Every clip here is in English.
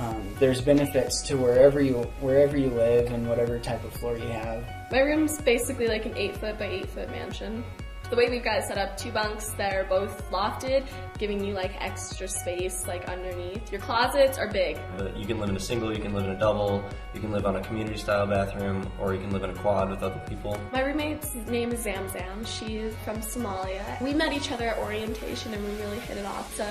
Um, there's benefits to wherever you wherever you live and whatever type of floor you have. My room's basically like an 8 foot by 8 foot mansion. The way we've got it set up, two bunks that are both lofted, giving you like extra space like underneath. Your closets are big. Uh, You can live in a single, you can live in a double, you can live on a community style bathroom, or you can live in a quad with other people. My roommate's name is Zamzam. She's from Somalia. We met each other at orientation and we really hit it off. So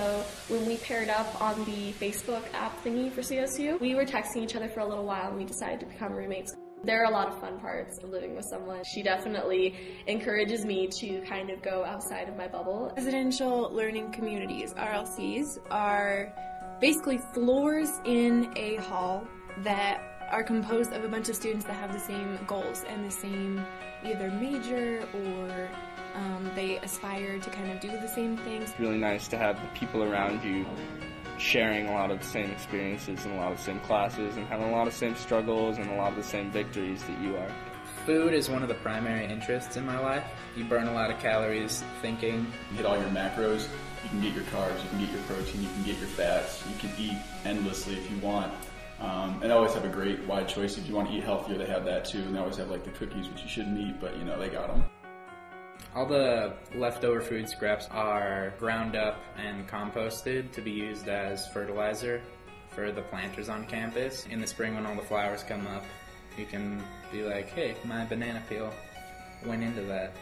when we paired up on the Facebook app thingy for CSU, we were texting each other for a little while and we decided to become roommates. There are a lot of fun parts of living with someone. She definitely encourages me to kind of go outside of my bubble. Residential learning communities, RLCs, are basically floors in a hall that are composed of a bunch of students that have the same goals and the same either major or um, they aspire to kind of do the same things. It's really nice to have the people around you sharing a lot of the same experiences and a lot of the same classes and having a lot of the same struggles and a lot of the same victories that you are. Food is one of the primary interests in my life. You burn a lot of calories thinking. You hit all your macros, you can get your carbs, you can get your protein, you can get your fats, you can eat endlessly if you want. Um, and they always have a great wide choice. If you want to eat healthier, they have that too. And they always have like the cookies, which you shouldn't eat, but you know, they got them. All the leftover food scraps are ground up and composted to be used as fertilizer for the planters on campus. In the spring, when all the flowers come up, you can be like, hey, my banana peel went into that.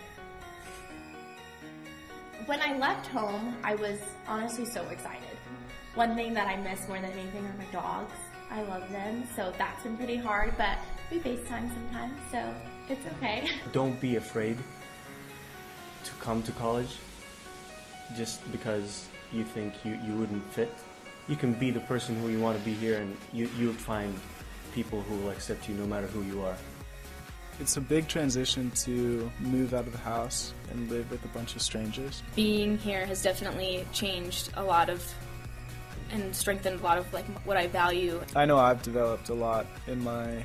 When I left home, I was honestly so excited. One thing that I miss more than anything are my dogs. I love them, so that's been pretty hard, but we FaceTime sometimes, so it's okay. Don't be afraid to come to college just because you think you, you wouldn't fit. You can be the person who you want to be here and you, you'll find people who will accept you no matter who you are. It's a big transition to move out of the house and live with a bunch of strangers. Being here has definitely changed a lot of and strengthened a lot of like what I value. I know I've developed a lot in my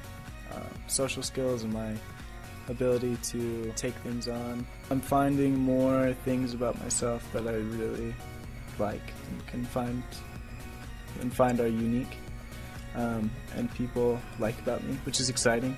uh, social skills and my ability to take things on. I'm finding more things about myself that I really like and can find and find are unique um, and people like about me, which is exciting.